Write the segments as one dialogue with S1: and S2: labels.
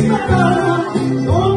S1: oh.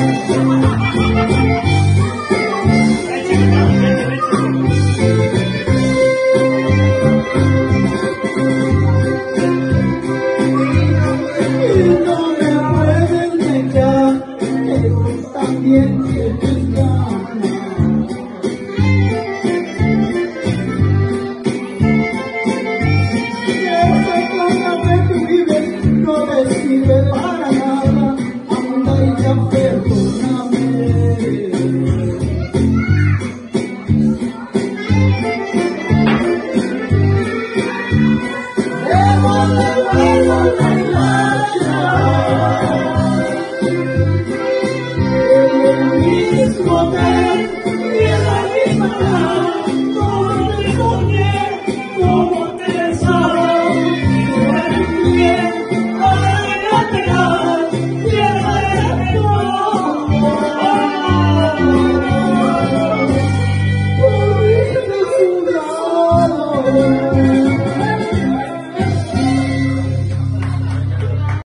S1: y no me acuerdes de ella que tú también tienes ganas y si esa cosa que tú vives no decide más.